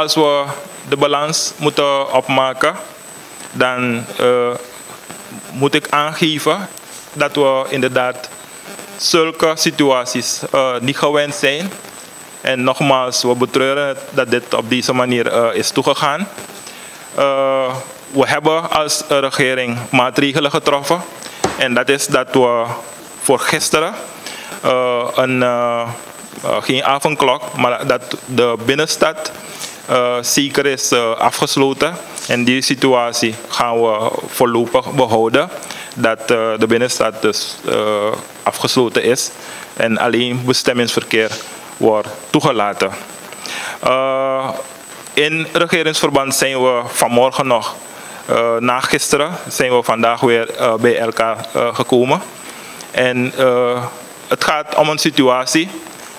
als we de balans moeten opmaken, dan uh, moet ik aangeven dat we inderdaad zulke situaties uh, niet gewend zijn. En nogmaals, we betreuren dat dit op deze manier uh, is toegegaan. we hebben als regering maatregelen getroffen. En dat is dat we voor gisteren een, geen avondklok, maar dat de binnenstad zeker is afgesloten. En die situatie gaan we voorlopig behouden. Dat uh, de binnenstad dus uh, afgesloten is en alleen bestemmingsverkeer wordt toegelaten. Uh, in regeringsverband zijn we vanmorgen nog, na gisteren, zijn we vandaag weer bij elkaar gekomen. En het gaat om een situatie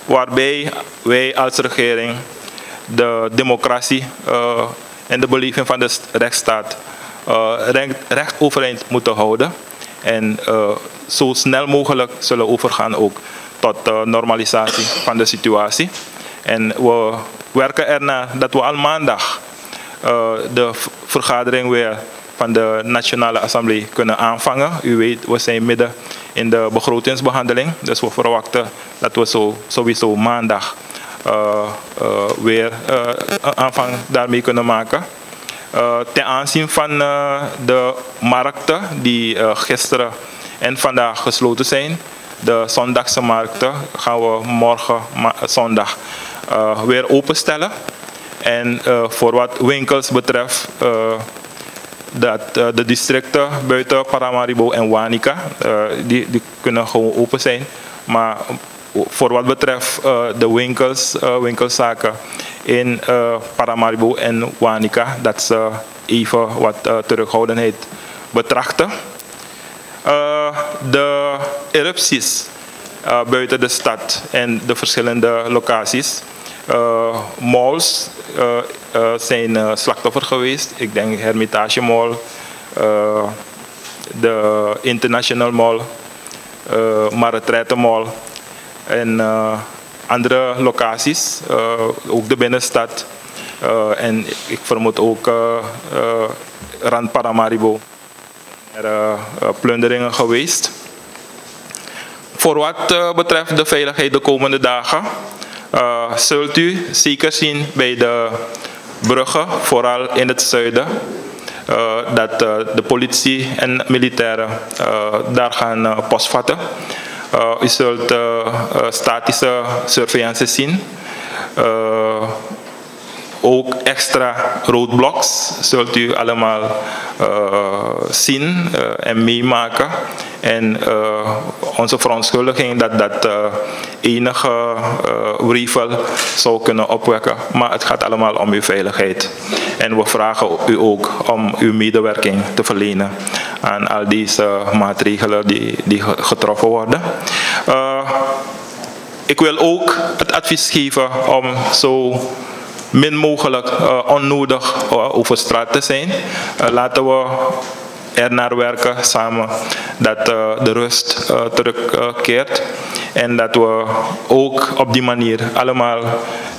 waarbij wij als regering de democratie en de beleving van de rechtsstaat uh, recht, recht, overeind moeten houden. En uh, zo snel mogelijk zullen overgaan ook tot normalisatie van de situatie. En we werken ernaar dat we al maandag de vergadering weer van de Nationale Assemblée kunnen aanvangen. U weet, we zijn midden in de begrotingsbehandeling. Dus we verwachten dat we zo, sowieso maandag weer uh, aanvang daarmee kunnen maken. ten aanzien van de markten die gisteren en vandaag gesloten zijn, de zondagse markten, gaan we morgen zondag weer openstellen. En voor wat winkels betreft, dat de districten buiten Paramaribo en Wanica, die, die kunnen gewoon open zijn. Maar voor wat betreft uh, de winkels, uh, winkelzaken in uh, Paramaribo en Wanica, dat ze even wat terughoudendheid betrachten. de erupties buiten de stad en de verschillende locaties. malls zijn slachtoffer geweest. Ik denk Hermitage Mall, de International Mall, uh, Mall en uh, andere locaties, uh, ook de binnenstad. Uh, en ik vermoed ook Rand Paramaribo. Er plunderingen geweest. Voor wat betreft de veiligheid de komende dagen, zult u zeker zien bij de bruggen, vooral in het zuiden, dat de politie en militairen daar gaan postvatten. Uh, u zult uh, statische surveillance zien. Uh, ook extra roadblocks zult u allemaal uh, zien uh, en meemaken. En uh, onze verontschuldiging dat dat enige wrevel zou kunnen opwekken. Maar het gaat allemaal om uw veiligheid. En we vragen u ook om uw medewerking te verlenen aan al deze maatregelen die, die getroffen worden. ik wil ook het advies geven om zo min mogelijk uh, onnodig over straat te zijn. Laten we er naar werken samen dat de rust terugkeert. En dat we ook op die manier allemaal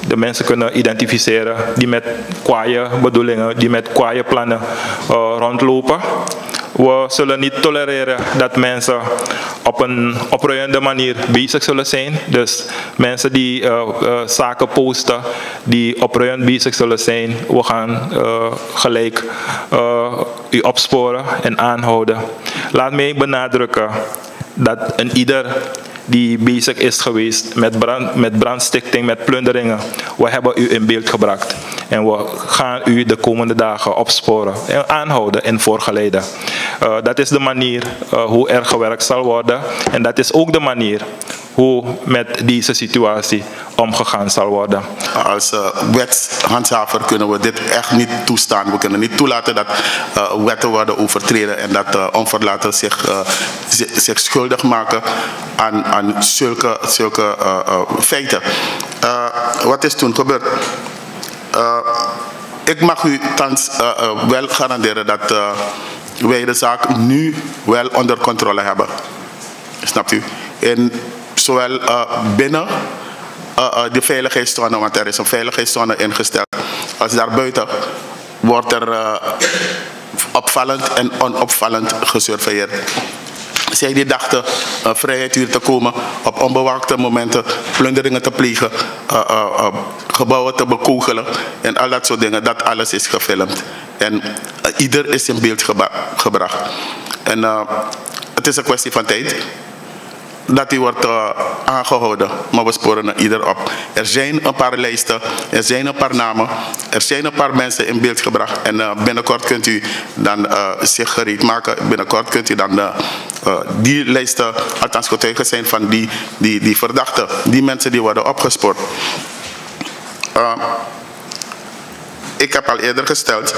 de mensen kunnen identificeren die met kwaaie bedoelingen, die met kwaaie plannen rondlopen. We zullen niet tolereren dat mensen op een opruiende manier bezig zullen zijn. Dus mensen die uh, uh, zaken posten, die opruiend bezig zullen zijn, we gaan uh, gelijk u opsporen en aanhouden. Laat mij benadrukken dat een ieder die bezig is geweest met, brand, met brandstichting, met plunderingen. We hebben u in beeld gebracht. En we gaan u de komende dagen opsporen, en aanhouden en voorgeleiden. Uh, dat is de manier uh, hoe er gewerkt zal worden. En dat is ook de manier hoe met deze situatie omgegaan zal worden. Als uh, wetshandhaver kunnen we dit echt niet toestaan. We kunnen niet toelaten dat wetten worden overtreden en dat uh, onverlaten zich, zich schuldig maken aan, aan zulke, zulke feiten. wat is toen gebeurd? Ik mag u thans wel garanderen dat wij de zaak nu wel onder controle hebben. Snapt u? En zowel binnen de veiligheidszone, want er is een veiligheidszone ingesteld, als daarbuiten wordt er opvallend en onopvallend gesurveilleerd. Zij die dachten uh, vrijheid hier te komen, op onbewaakte momenten plunderingen te plegen, gebouwen te bekogelen en al dat soort dingen. Dat alles is gefilmd. En ieder is in beeld gebracht. En het is een kwestie van tijd dat die wordt uh, aangehouden. Maar we sporen er ieder op. Er zijn een paar lijsten, er zijn een paar namen, er zijn een paar mensen in beeld gebracht. En binnenkort kunt u dan zich gereed maken. Binnenkort kunt u dan die lijsten, althans getuigen zijn van die, die, die verdachten, die mensen die worden opgespoord. Ik heb al eerder gesteld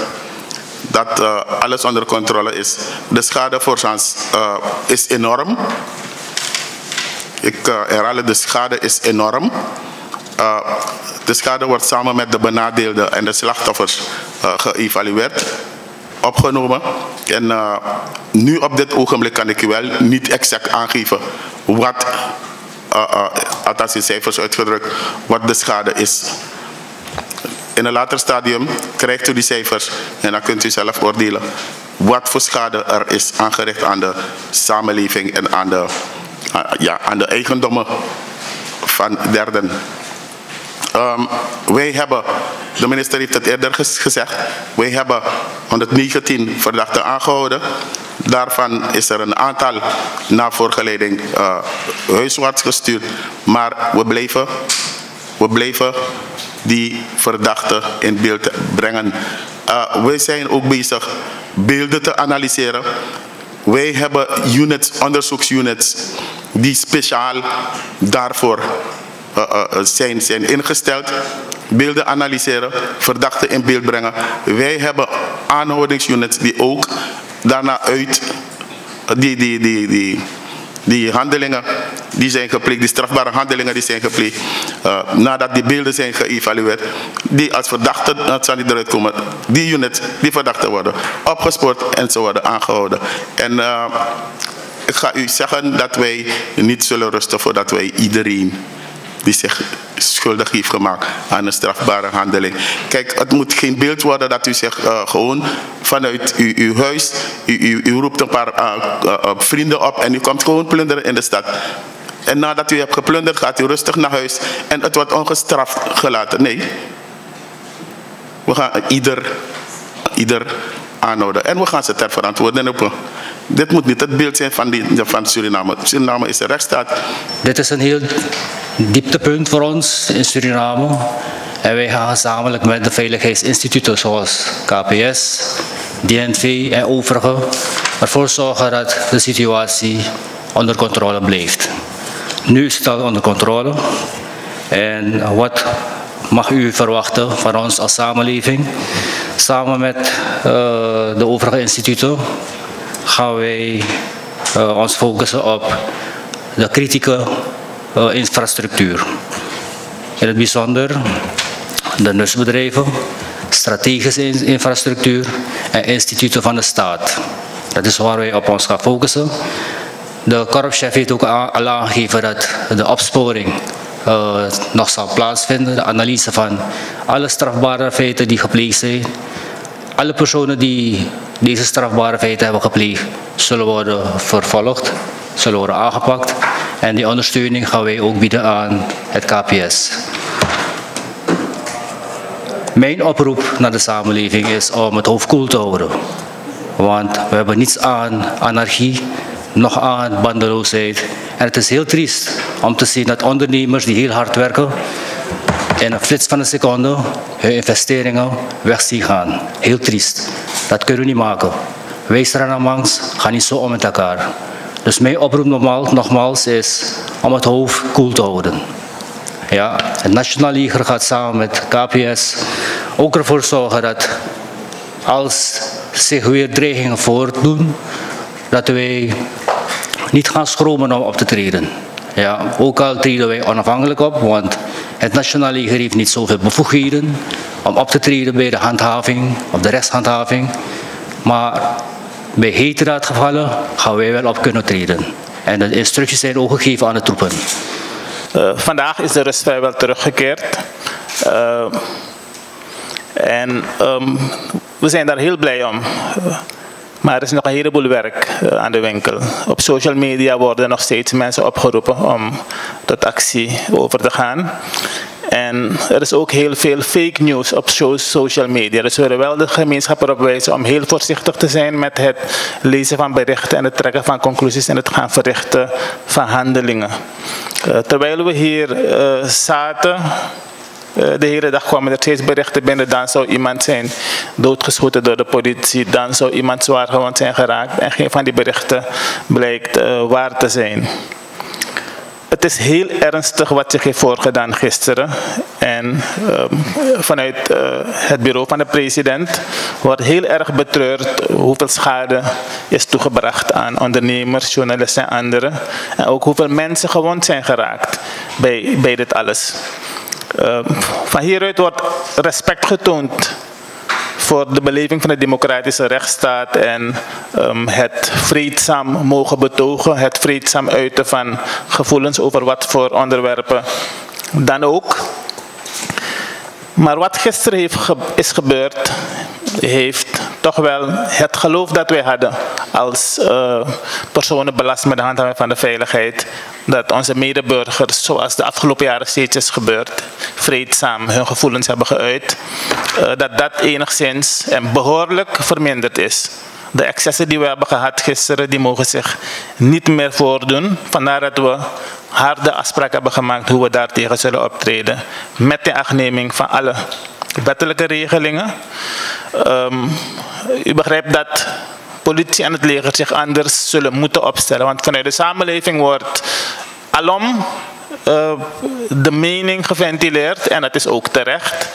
dat alles onder controle is. De schade voor Jans is enorm. Ik uh, herhaal de schade is enorm. Uh, de schade wordt samen met de benadeelden en de slachtoffers uh, geëvalueerd, opgenomen. En nu op dit ogenblik kan ik u wel niet exact aangeven wat, althans in cijfers uitgedrukt, wat de schade is. In een later stadium krijgt u die cijfers en dan kunt u zelf oordelen wat voor schade er is aangericht aan de samenleving en aan de ja, aan de eigendommen van derden. Um, wij hebben, de minister heeft het eerder gezegd, wij hebben 119 verdachten aangehouden. Daarvan is er een aantal na voorgeleiding uh, huiswaarts gestuurd. Maar we blijven, we blijven die verdachten in beeld brengen. Uh, wij zijn ook bezig beelden te analyseren. Wij hebben units, onderzoeksunits die speciaal daarvoor uh, uh, zijn, zijn ingesteld. Beelden analyseren, verdachten in beeld brengen. Wij hebben aanhoudingsunits die ook daarna uit die, die, die, die, die handelingen die zijn gepleegd, die strafbare handelingen die zijn gepleegd, uh, nadat die beelden zijn geëvalueerd, die als verdachten die eruit komen, die units, die verdachten worden opgespoord en ze worden aangehouden. En uh, ik ga u zeggen dat wij niet zullen rusten voordat wij iedereen die zich schuldig heeft gemaakt aan een strafbare handeling. Kijk, het moet geen beeld worden dat u zich uh, gewoon vanuit uw, uw huis, u, u, roept een paar vrienden op en u komt gewoon plunderen in de stad. En nadat u hebt geplunderd, gaat u rustig naar huis en het wordt ongestraft gelaten. Nee. We gaan ieder, ieder aanhouden. En we gaan ze ter verantwoording roepen. Dit moet niet het beeld zijn van, die, van Suriname. Suriname is een rechtsstaat. Dit is een heel dieptepunt voor ons in Suriname. En wij gaan gezamenlijk met de veiligheidsinstituten zoals KPS, DNV en overige ervoor zorgen dat de situatie onder controle blijft. Nu is het al onder controle. En wat mag u verwachten van ons als samenleving? Samen met uh, de overige instituten gaan wij uh, ons focussen op de kritieke uh, infrastructuur. In het bijzonder de nusbedrijven, strategische infrastructuur en instituten van de staat. Dat is waar wij op ons gaan focussen. De korpschef heeft ook al aangegeven dat de opsporing uh, nog zal plaatsvinden. De analyse van alle strafbare feiten die gepleegd zijn. Alle personen die deze strafbare feiten hebben gepleegd, zullen worden vervolgd, zullen worden aangepakt. En die ondersteuning gaan wij ook bieden aan het KPS. Mijn oproep naar de samenleving is om het hoofd koel te houden. Want we hebben niets aan anarchie, nog aan bandeloosheid. En het is heel triest om te zien dat ondernemers die heel hard werken, in een flits van een seconde hun investeringen weg zien gaan. Heel triest. Dat kunnen we niet maken. Wij Stranamangs gaan niet zo om met elkaar. Dus mijn oproep nogmaals, nogmaals is om het hoofd koel te houden. Ja, het Nationaal Leger gaat samen met KPS ook ervoor zorgen dat als zich weer dreigingen voordoen, dat wij niet gaan schromen om op te treden. Ja, ook al treden wij onafhankelijk op, want het Nationaal Leger heeft niet zoveel bevoegdheden om op te treden bij de handhaving, of de rechtshandhaving. Maar bij heterdaadgevallen gaan wij wel op kunnen treden. En de instructies zijn ook gegeven aan de troepen. Uh, vandaag is de rust vrijwel teruggekeerd. Uh, En um, we zijn daar heel blij om. Maar er is nog een heleboel werk uh, aan de winkel. Op social media worden nog steeds mensen opgeroepen om tot actie over te gaan. En er is ook heel veel fake news op social media. Dus we willen wel de gemeenschap erop wijzen om heel voorzichtig te zijn met het lezen van berichten en het trekken van conclusies en het gaan verrichten van handelingen. Uh, terwijl we hier uh, zaten, de hele dag kwamen er steeds berichten binnen, dan zou iemand zijn doodgeschoten door de politie, dan zou iemand zwaar gewond zijn geraakt en geen van die berichten blijkt waar te zijn. Het is heel ernstig wat zich heeft voorgedaan gisteren. En uh, vanuit uh, het bureau van de president wordt heel erg betreurd hoeveel schade is toegebracht aan ondernemers, journalisten en anderen. En ook hoeveel mensen gewond zijn geraakt bij, bij dit alles. Uh, van hieruit wordt respect getoond voor de beleving van de democratische rechtsstaat en um, het vreedzaam mogen betogen, het vreedzaam uiten van gevoelens over wat voor onderwerpen dan ook. Maar wat gisteren heeft is gebeurd, heeft toch wel het geloof dat wij hadden als uh, personen belast met de handhaving van de veiligheid, dat onze medeburgers, zoals de afgelopen jaren steeds is gebeurd, vreedzaam hun gevoelens hebben geuit, uh, dat dat enigszins en behoorlijk verminderd is. De excessen die we hebben gehad gisteren, die mogen zich niet meer voordoen. Vandaar dat we harde afspraken hebben gemaakt hoe we daartegen zullen optreden. Met de achtneming van alle wettelijke regelingen. Um, u begrijpt dat politie en het leger zich anders zullen moeten opstellen. Want vanuit de samenleving wordt alom uh, de mening geventileerd, en dat is ook terecht.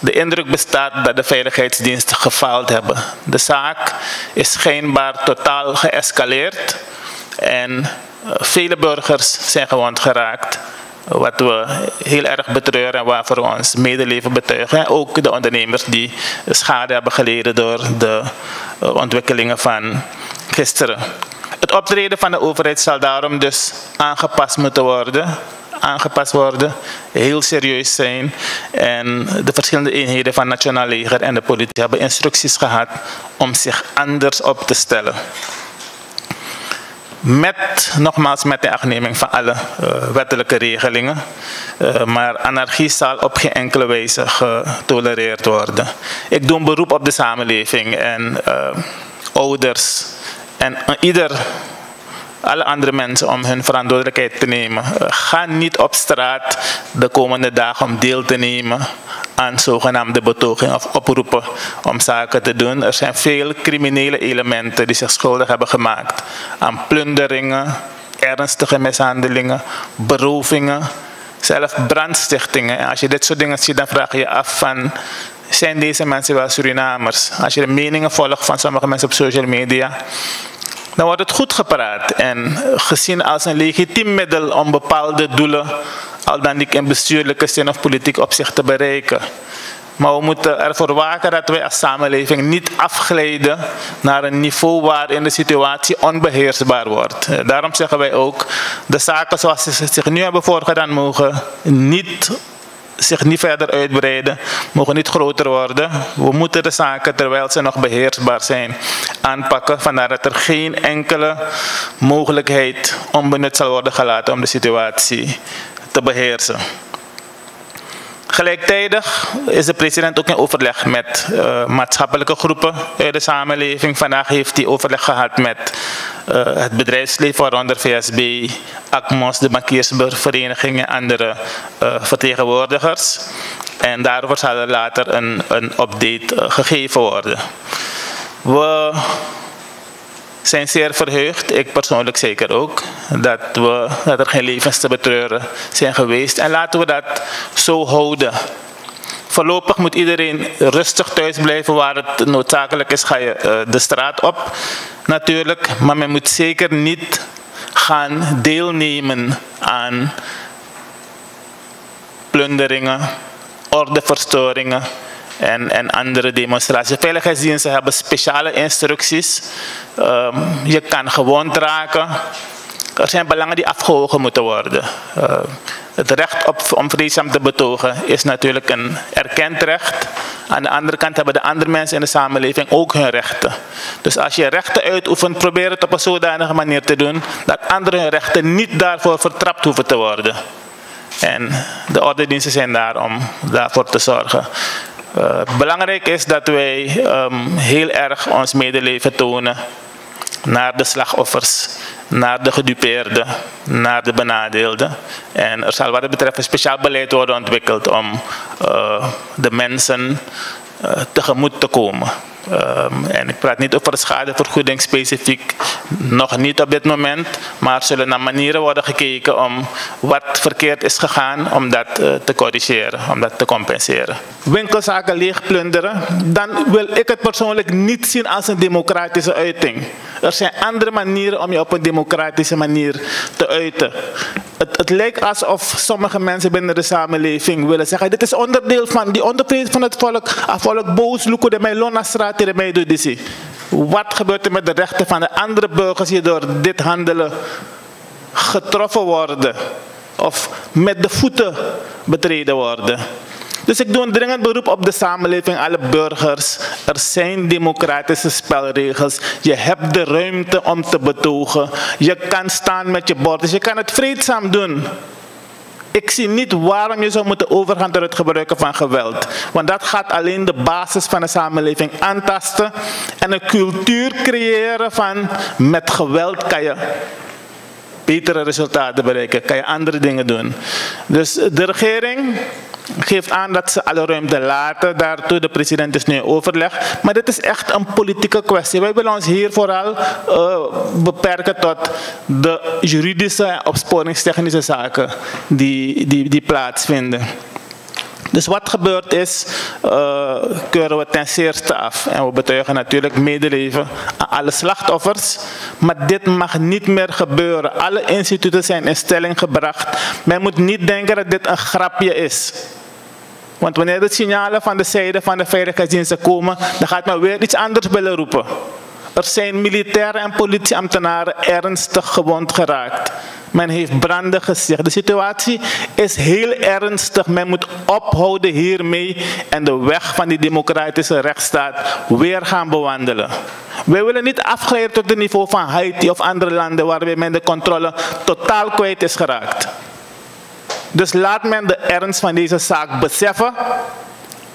De indruk bestaat dat de veiligheidsdiensten gefaald hebben. De zaak is schijnbaar totaal geëscaleerd en uh, vele burgers zijn gewond geraakt. Wat we heel erg betreuren en waarvoor we ons medeleven betuigen. En ook de ondernemers die schade hebben geleden door de ontwikkelingen van gisteren. Het optreden van de overheid zal daarom dus aangepast moeten worden. Aangepast worden, heel serieus zijn. En de verschillende eenheden van het Nationaal Leger en de politie hebben instructies gehad om zich anders op te stellen. Met, nogmaals, met de achtneming van alle uh, wettelijke regelingen. Uh, maar anarchie zal op geen enkele wijze getolereerd worden. Ik doe een beroep op de samenleving en uh, ouders en ieder alle andere mensen om hun verantwoordelijkheid te nemen. Ga niet op straat de komende dagen om deel te nemen aan zogenaamde betogingen of oproepen om zaken te doen. Er zijn veel criminele elementen die zich schuldig hebben gemaakt aan plunderingen, ernstige mishandelingen, berovingen, zelfs brandstichtingen. En als je dit soort dingen ziet, dan vraag je je af van zijn deze mensen wel Surinamers? Als je de meningen volgt van sommige mensen op social media, dan wordt het goed gepraat en gezien als een legitiem middel om bepaalde doelen, al dan niet in bestuurlijke zin of politiek opzicht te bereiken. Maar we moeten ervoor waken dat wij als samenleving niet afglijden naar een niveau waarin de situatie onbeheersbaar wordt. Daarom zeggen wij ook, de zaken zoals ze zich nu hebben voorgedaan mogen niet zich niet verder uitbreiden, mogen niet groter worden. We moeten de zaken, terwijl ze nog beheersbaar zijn, aanpakken. Vandaar dat er geen enkele mogelijkheid onbenut zal worden gelaten om de situatie te beheersen. Gelijktijdig is de president ook in overleg met uh, maatschappelijke groepen uit de samenleving. Vandaag heeft hij overleg gehad met uh, het bedrijfsleven, waaronder VSB, ACMOS, de bankiersvereniging en andere vertegenwoordigers. En daarover zal er later een, een update gegeven worden. We zijn zeer verheugd, ik persoonlijk zeker ook, dat, we, dat er geen levens te betreuren zijn geweest. En laten we dat zo houden. Voorlopig moet iedereen rustig thuis blijven waar het noodzakelijk is, ga je uh, de straat op natuurlijk. Maar men moet zeker niet gaan deelnemen aan plunderingen, ordeverstoringen en, en andere demonstraties. Veiligheidsdiensten hebben speciale instructies. Um, je kan gewond raken. er zijn belangen die afgewogen moeten worden. Uh, het recht op, om vreedzaam te betogen is natuurlijk een erkend recht. Aan de andere kant hebben de andere mensen in de samenleving ook hun rechten. Dus als je rechten uitoefent, probeer het op een zodanige manier te doen dat andere hun rechten niet daarvoor vertrapt hoeven te worden. En de ordendiensten zijn daar om daarvoor te zorgen. Uh, belangrijk is dat wij um, heel erg ons medeleven tonen naar de slachtoffers, naar de gedupeerden, naar de benadeelden. En er zal wat dat betreft een speciaal beleid worden ontwikkeld om uh, de mensen tegemoet te komen. Um, en ik praat niet over schadevergoeding specifiek, nog niet op dit moment, maar zullen naar manieren worden gekeken om wat verkeerd is gegaan, om dat uh, te corrigeren, om dat te compenseren. Winkelzaken leegplunderen, dan wil ik het persoonlijk niet zien als een democratische uiting. Er zijn andere manieren om je op een democratische manier te uiten. Het, het lijkt alsof sommige mensen binnen de samenleving willen zeggen: dit is onderdeel van die ondervrede van het volk. Het volk boos, loeken de mij straat de mij doet Wat gebeurt er met de rechten van de andere burgers die door dit handelen getroffen worden? Of met de voeten betreden worden? Dus ik doe een dringend beroep op de samenleving, alle burgers. Er zijn democratische spelregels. Je hebt de ruimte om te betogen. Je kan staan met je bord. Dus je kan het vreedzaam doen. Ik zie niet waarom je zou moeten overgaan tot het gebruiken van geweld. Want dat gaat alleen de basis van de samenleving aantasten. En een cultuur creëren van met geweld kan je betere resultaten bereiken. Kan je andere dingen doen. Dus de regering geeft aan dat ze alle ruimte laten. Daartoe de president is nu in overleg. Maar dit is echt een politieke kwestie. Wij willen ons hier vooral uh, beperken tot de juridische en opsporingstechnische zaken die, die, die plaatsvinden. Dus wat gebeurt is, uh, keuren we ten zeerste af. En we betuigen natuurlijk medeleven aan alle slachtoffers. Maar dit mag niet meer gebeuren. Alle instituten zijn in stelling gebracht. Men moet niet denken dat dit een grapje is. Want wanneer de signalen van de zijde van de veiligheidsdiensten komen, dan gaat men weer iets anders willen roepen. Er zijn militairen en politieambtenaren ernstig gewond geraakt. Men heeft branden gezegd. De situatie is heel ernstig. Men moet ophouden hiermee en de weg van die democratische rechtsstaat weer gaan bewandelen. Wij willen niet afgeleid tot het niveau van Haiti of andere landen waarbij men de controle totaal kwijt is geraakt. Dus laat men de ernst van deze zaak beseffen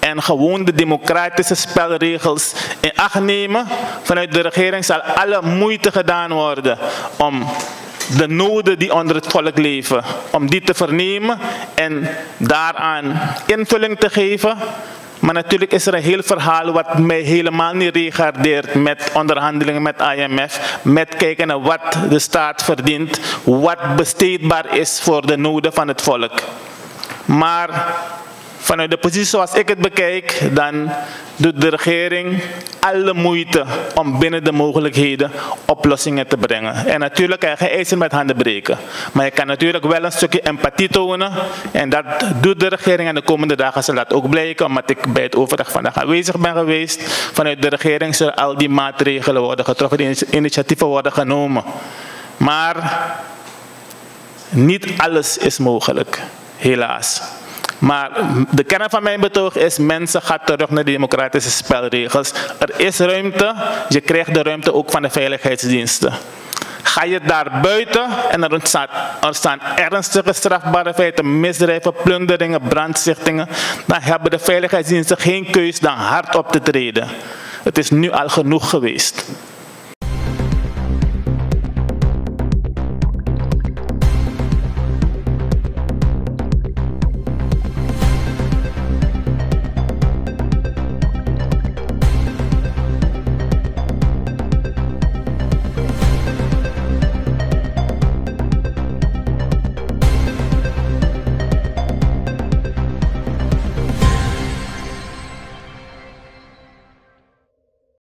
en gewoon de democratische spelregels in acht nemen. Vanuit de regering zal alle moeite gedaan worden om de noden die onder het volk leven, om die te vernemen en daaraan invulling te geven. Maar natuurlijk is er een heel verhaal wat mij helemaal niet regardeert met onderhandelingen met IMF. Met kijken naar wat de staat verdient, wat besteedbaar is voor de noden van het volk. Maar vanuit de positie zoals ik het bekijk, dan doet de regering alle moeite om binnen de mogelijkheden oplossingen te brengen. En natuurlijk kan je geen eisen met handen breken. Maar je kan natuurlijk wel een stukje empathie tonen. En dat doet de regering en de komende dagen zal dat ook blijken. Omdat ik bij het overleg vandaag aanwezig ben geweest. Vanuit de regering zullen al die maatregelen worden getroffen, die initiatieven worden genomen. Maar niet alles is mogelijk, helaas. Maar de kern van mijn betoog is, mensen gaan terug naar de democratische spelregels. Er is ruimte, je krijgt de ruimte ook van de veiligheidsdiensten. Ga je daar buiten en er ontstaan, er staan ernstige strafbare feiten, misdrijven, plunderingen, brandstichtingen, dan hebben de veiligheidsdiensten geen keus dan hard op te treden. Het is nu al genoeg geweest.